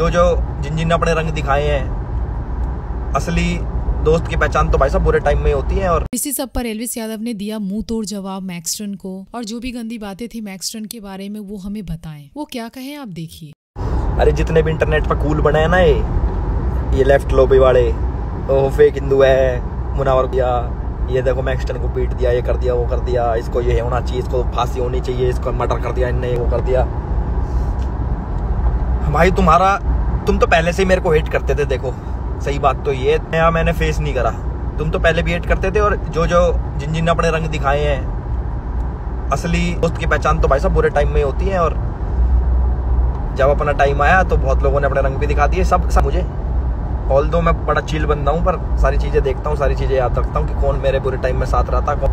जो जो जिन जिन ने अपने रंग दिखाए हैं असली दोस्त की पहचान तो भाई साहब बुरे टाइम में होती है और इसी सब पर एलविस यादव ने दिया मुँह तोड़ जवाब मैक्सटन को और जो भी गंदी बातें थी मैक्सटन के बारे में वो हमें बताएँ। वो क्या कहें आप देखिए। अरे जितने भी इंटरनेट पर कूल बने हैं ना ये ये लेफ़्ट लोबी वाले ओ फेक हिंदू है मुनावर दिया ये देखो मैक्सटन को पीट दिया ये कर दिया वो कर दिया इसको ये होना चाहिए इसको फांसी होनी चाहिए इसको मर्डर कर दिया इनने वो कर दिया। भाई तुम्हारा तुम तो पहले से ही मेरे को हेट करते थे, देखो। सही बात तो ये नया मैंने फेस नहीं करा। तुम तो पहले भी हेट करते थे और जो जो जिन जिन ने अपने रंग दिखाए हैं, असली दोस्त की पहचान तो भाई साहब बुरे टाइम में होती है और जब अपना टाइम आया तो बहुत लोगों ने अपने रंग भी दिखा दिए, सब सब मुझे। ऑल दो मैं बड़ा चील बंदा हूँ, पर सारी चीज़ें देखता हूँ, सारी चीज़ें याद रखता हूँ कि कौन मेरे बुरे टाइम में साथ रहता, कौन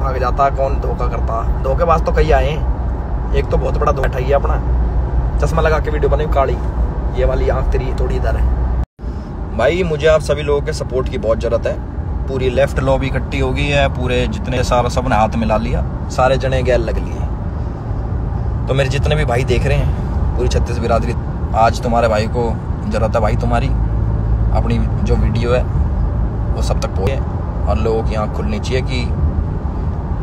भाग जाता, कौन धोखा करता। धोखेबाज तो कई आए हैं। एक तो बहुत बड़ा धोखा है अपना। चश्मा लगा के वीडियो बनाई, काली। ये वाली आँख तेरी थोड़ी इधर है। भाई, मुझे आप सभी लोगों के सपोर्ट की बहुत ज़रूरत है। पूरी लेफ़्ट लॉबी इकट्ठी हो गई है, पूरे जितने सारा सबने हाथ मिला लिया, सारे जने गैल लग लिए तो मेरे जितने भी भाई देख रहे हैं, पूरी छत्तीस बिरादरी, आज तुम्हारे भाई को ज़रूरत है भाई तुम्हारी। अपनी जो वीडियो है, वो सब तक पहुँचे। और लोगों की आँख खुलनी चाहिए कि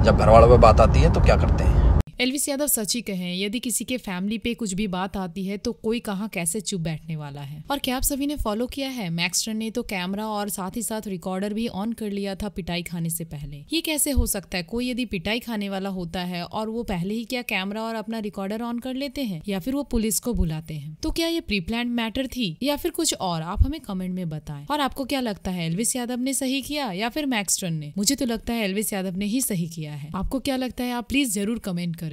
जब घर वालों पर बात आती है तो क्या करते हैं? एलविस यादव सच ही कहें, यदि किसी के फैमिली पे कुछ भी बात आती है तो कोई कहाँ कैसे चुप बैठने वाला है? और क्या आप सभी ने फॉलो किया है? मैक्सटन ने तो कैमरा और साथ ही साथ रिकॉर्डर भी ऑन कर लिया था पिटाई खाने से पहले। ये कैसे हो सकता है? कोई यदि पिटाई खाने वाला होता है और वो पहले ही क्या कैमरा और अपना रिकॉर्डर ऑन कर लेते हैं? या फिर वो पुलिस को बुलाते हैं? तो क्या ये प्री प्लान मैटर थी? या फिर कुछ और? आप हमें कमेंट में बताएँ। और आपको क्या लगता है, एलविस यादव ने सही किया या फिर मैक्सटन ने? मुझे तो लगता है, एलविस यादव ने ही सही किया है। आपको क्या लगता है, आप प्लीज़ ज़रूर कमेंट करें।